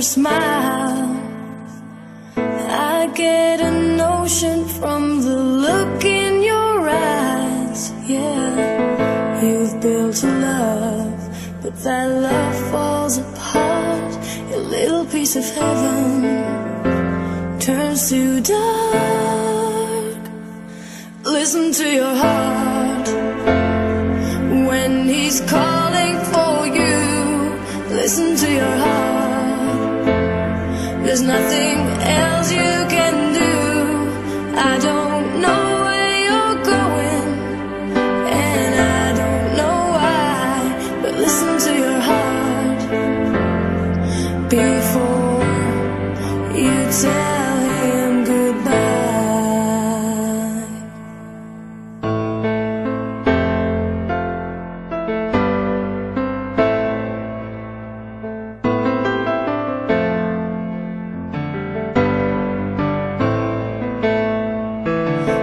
your smile. I get a notion from the look in your eyes. Yeah, you've built a love, but that love falls apart. Your little piece of heaven turns to dark. Listen to your heart when he's calling. Listen to your heart. There's nothing else you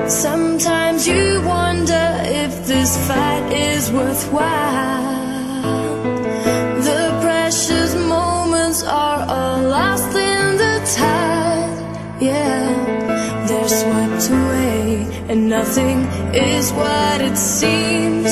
Sometimes you wonder if this fight is worthwhile. The precious moments are all lost in the tide. Yeah, they're swept away, and nothing is what it seems.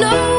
No.